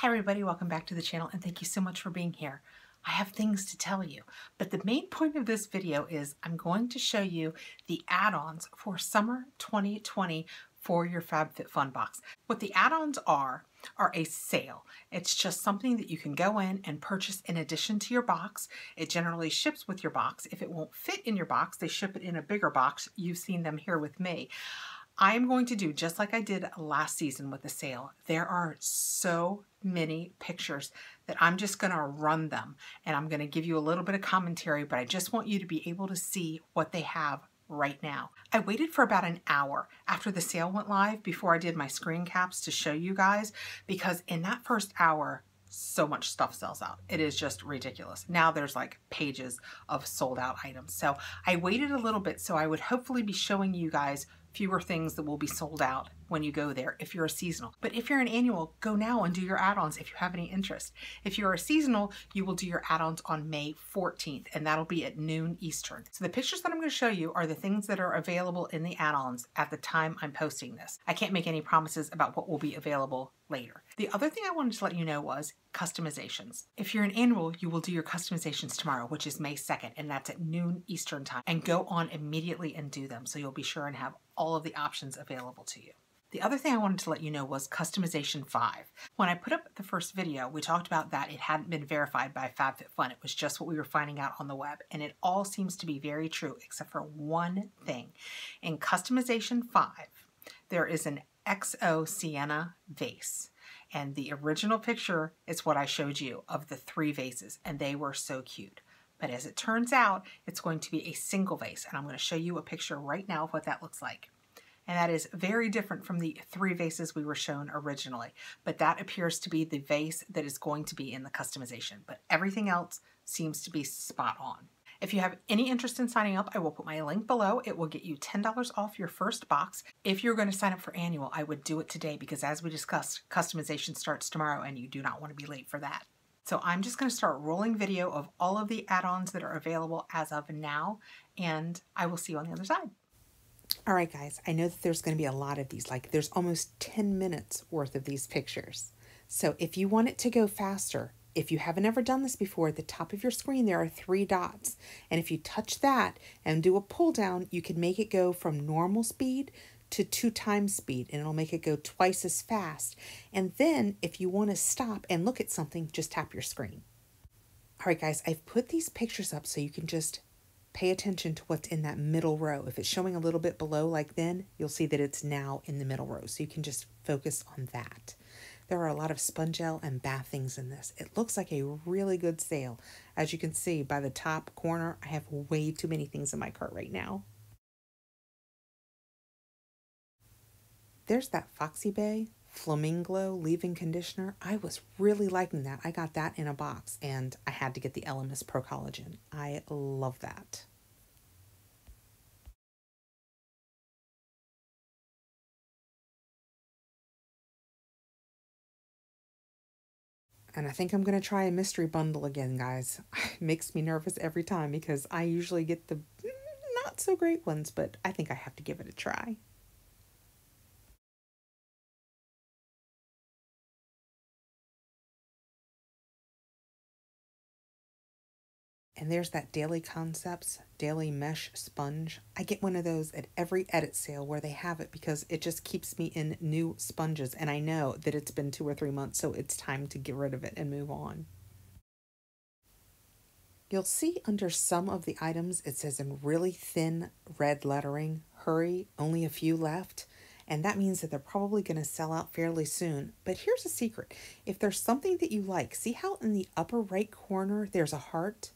Hi everybody, welcome back to the channel and thank you so much for being here. I have things to tell you, but the main point of this video is I'm going to show you the add-ons for summer 2020 for your FabFitFun box. What the add-ons are, are a sale. It's just something that you can go in and purchase in addition to your box. It generally ships with your box. If it won't fit in your box, they ship it in a bigger box. You've seen them here with me. I'm going to do just like I did last season with the sale. There are so many pictures that I'm just going to run them and I'm going to give you a little bit of commentary, but I just want you to be able to see what they have right now. I waited for about an hour after the sale went live before I did my screen caps to show you guys because in that first hour, so much stuff sells out. It is just ridiculous. Now there's like pages of sold out items. So I waited a little bit so I would hopefully be showing you guys fewer things that will be sold out when you go there if you're a seasonal. But if you're an annual, go now and do your add-ons if you have any interest. If you're a seasonal, you will do your add-ons on May 14th and that'll be at noon Eastern. So the pictures that I'm going to show you are the things that are available in the add-ons at the time I'm posting this. I can't make any promises about what will be available later. The other thing I wanted to let you know was customizations. If you're an annual, you will do your customizations tomorrow, which is May 2nd, and that's at noon Eastern time. And go on immediately and do them so you'll be sure and have all of the options available to you. The other thing I wanted to let you know was Customization 5. When I put up the first video, we talked about that it hadn't been verified by FabFitFun. It was just what we were finding out on the web, and it all seems to be very true except for one thing. In Customization 5, there is an XO Sienna vase. And the original picture is what I showed you of the three vases, and they were so cute. But as it turns out, it's going to be a single vase, and I'm going to show you a picture right now of what that looks like and that is very different from the three vases we were shown originally. But that appears to be the vase that is going to be in the customization, but everything else seems to be spot on. If you have any interest in signing up, I will put my link below. It will get you $10 off your first box. If you're going to sign up for annual, I would do it today because as we discussed, customization starts tomorrow and you do not want to be late for that. So I'm just going to start rolling video of all of the add-ons that are available as of now, and I will see you on the other side. All right, guys, I know that there's going to be a lot of these. Like, there's almost 10 minutes worth of these pictures. So if you want it to go faster, if you haven't ever done this before, at the top of your screen there are three dots. And if you touch that and do a pull down, you can make it go from normal speed to two times speed and it'll make it go twice as fast. And then if you want to stop and look at something, just tap your screen. All right, guys, I've put these pictures up so you can just pay attention to what's in that middle row. If it's showing a little bit below like then, you'll see that it's now in the middle row. So you can just focus on that. There are a lot of Spongelle and bath things in this. It looks like a really good sale. As you can see by the top corner, I have way too many things in my cart right now. There's that Foxybae Flamingo leave-in conditioner. I was really liking that. I got that in a box and I had to get the Elemis Pro Collagen. I love that. And I think I'm going to try a mystery bundle again, guys. It makes me nervous every time because I usually get the not so great ones, but I think I have to give it a try. And there's that Daily Concepts Daily Mesh Sponge. I get one of those at every edit sale where they have it because it just keeps me in new sponges. And I know that it's been two or three months, so it's time to get rid of it and move on. You'll see under some of the items it says in really thin red lettering, hurry, only a few left. And that means that they're probably going to sell out fairly soon. But here's a secret. If there's something that you like, see how in the upper right corner there's a heart?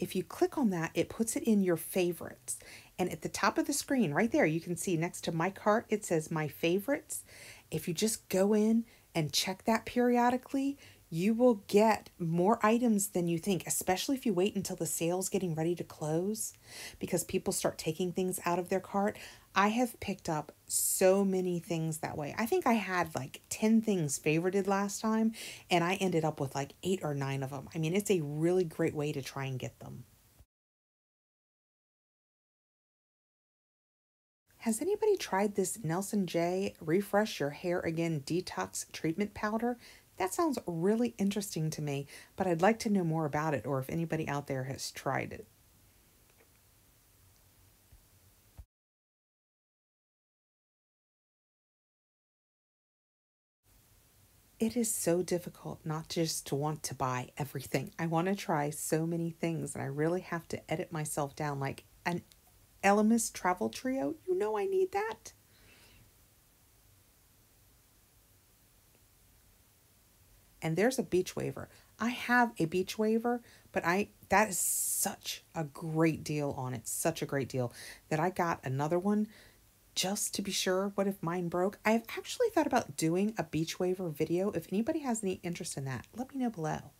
If you click on that, it puts it in your favorites. And at the top of the screen, right there, you can see next to my cart, it says my favorites. If you just go in and check that periodically, you will get more items than you think, especially if you wait until the sale's getting ready to close because people start taking things out of their cart. I have picked up so many things that way. I think I had like 10 things favorited last time and I ended up with like eight or nine of them. I mean, it's a really great way to try and get them. Has anybody tried this Nelson J Refresh Your Hair Again Detox Treatment Powder? That sounds really interesting to me, but I'd like to know more about it or if anybody out there has tried it. It is so difficult not just to want to buy everything. I want to try so many things and I really have to edit myself down like an Elemis travel trio. You know I need that. And there's a Beachwaver. I have a Beachwaver, but I that is such a great deal on it. Such a great deal that I got another one just to be sure, what if mine broke? I have actually thought about doing a Beachwaver video. If anybody has any interest in that, let me know below.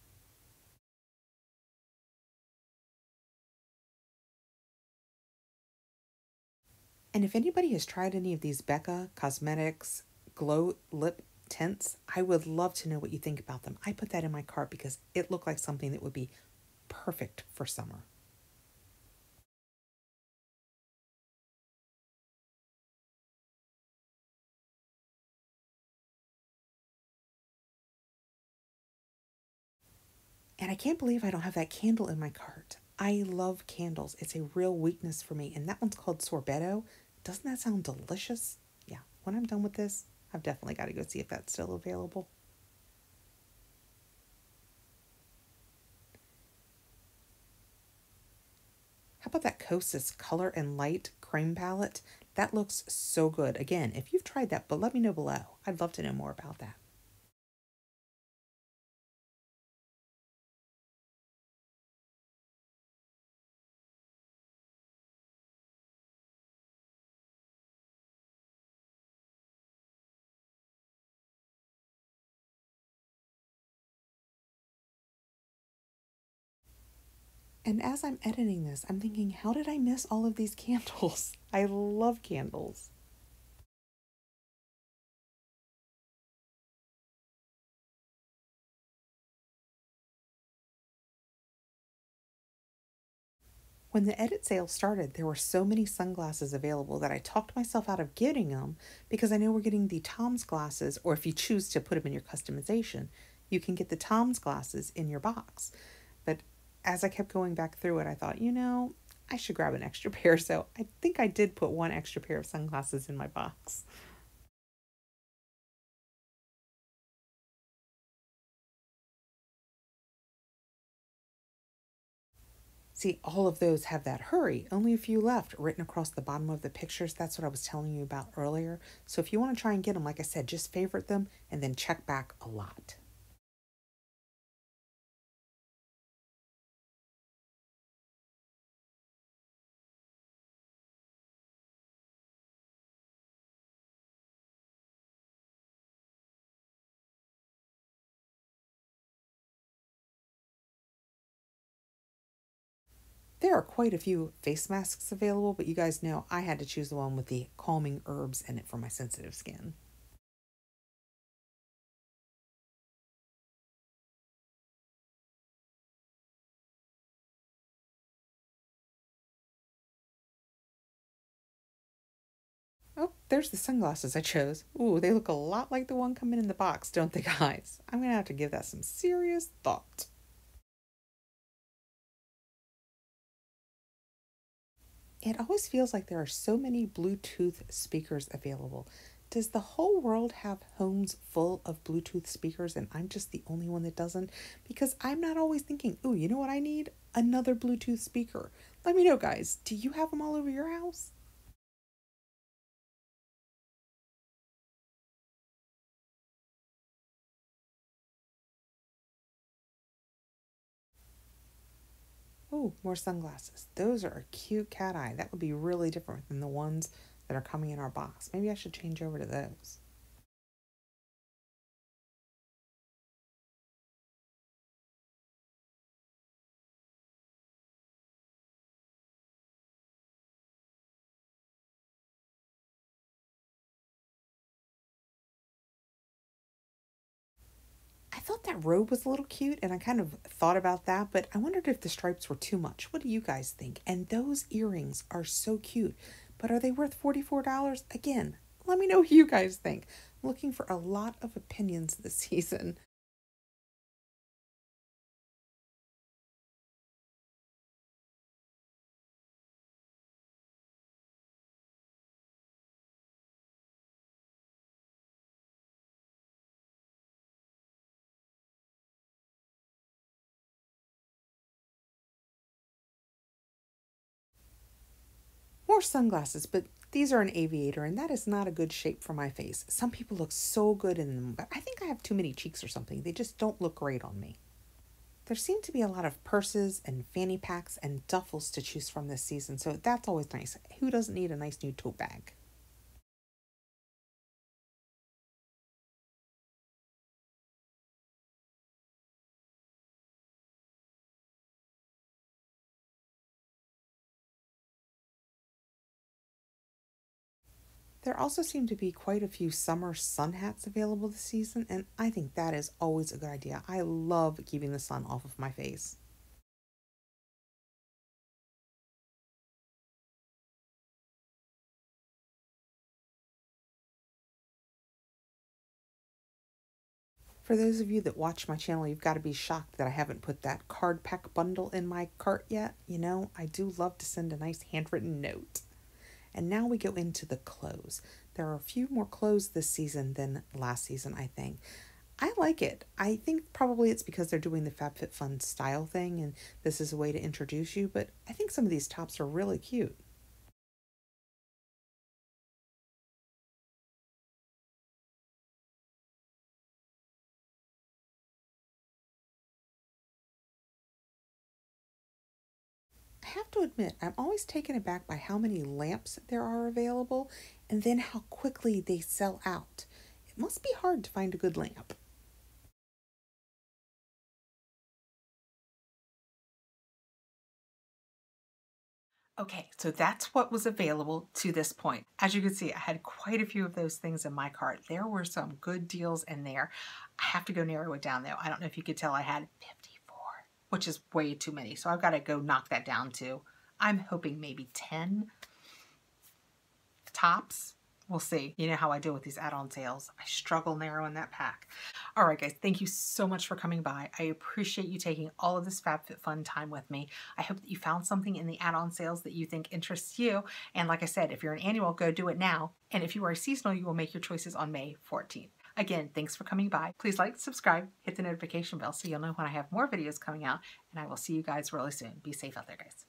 And if anybody has tried any of these Becca Cosmetics Glow Lip Tints, I would love to know what you think about them. I put that in my cart because it looked like something that would be perfect for summer. And I can't believe I don't have that candle in my cart. I love candles. It's a real weakness for me. And that one's called Sorbetto. Doesn't that sound delicious? Yeah, when I'm done with this, I've definitely got to go see if that's still available. How about that Kosas Color and Light Cream Palette? That looks so good. Again, if you've tried that, but let me know below. I'd love to know more about that. And as I'm editing this, I'm thinking, how did I miss all of these candles? I love candles. When the edit sale started, there were so many sunglasses available that I talked myself out of getting them because I know we're getting the Tom's glasses, or if you choose to put them in your customization, you can get the Tom's glasses in your box. But as I kept going back through it, I thought, you know, I should grab an extra pair. So I think I did put one extra pair of sunglasses in my box. See, all of those have that hurry, only a few left written across the bottom of the pictures. That's what I was telling you about earlier. So if you want to try and get them, like I said, just favorite them and then check back a lot. There are quite a few face masks available, but you guys know I had to choose the one with the calming herbs in it for my sensitive skin. Oh, there's the sunglasses I chose. Ooh, they look a lot like the one coming in the box, don't they, guys? I'm to have to give that some serious thought. It always feels like there are so many Bluetooth speakers available. Does the whole world have homes full of Bluetooth speakers and I'm just the only one that doesn't? Because I'm not always thinking, oh, you know what I need? Another Bluetooth speaker. Let me know, guys. Do you have them all over your house? Oh, more sunglasses. Those are a cute cat eye. That would be really different than the ones that are coming in our box. Maybe I should change over to those. Thought that robe was a little cute and I kind of thought about that, but I wondered if the stripes were too much. What do you guys think? And those earrings are so cute, but are they worth $44? Again, let me know what you guys think. I'm looking for a lot of opinions this season. Sunglasses, but these are an aviator and that is not a good shape for my face. Some people look so good in them, but I think I have too many cheeks or something. They just don't look great on me. There seem to be a lot of purses and fanny packs and duffels to choose from this season, so that's always nice. Who doesn't need a nice new tote bag? There also seem to be quite a few summer sun hats available this season, and I think that is always a good idea. I love keeping the sun off of my face. For those of you that watch my channel, you've got to be shocked that I haven't put that card pack bundle in my cart yet. You know, I do love to send a nice handwritten note. And now we go into the clothes. There are a few more clothes this season than last season, I think. I like it. I think probably it's because they're doing the FabFitFun style thing and this is a way to introduce you, but I think some of these tops are really cute. Have to admit, I'm always taken aback by how many lamps there are available and then how quickly they sell out. It must be hard to find a good lamp. Okay, so that's what was available to this point. As you can see, I had quite a few of those things in my cart. There were some good deals in there. I have to go narrow it down though. I don't know if you could tell I had 50 which is way too many. So I've got to go knock that down to, I'm hoping maybe 10 tops. We'll see. You know how I deal with these add-on sales. I struggle narrowing that pack. All right, guys, thank you so much for coming by. I appreciate you taking all of this FabFitFun time with me. I hope that you found something in the add-on sales that you think interests you. And like I said, if you're an annual, go do it now. And if you are a seasonal, you will make your choices on May 14th. Again, thanks for coming by. Please like, subscribe, hit the notification bell so you'll know when I have more videos coming out, and I will see you guys really soon. Be safe out there, guys.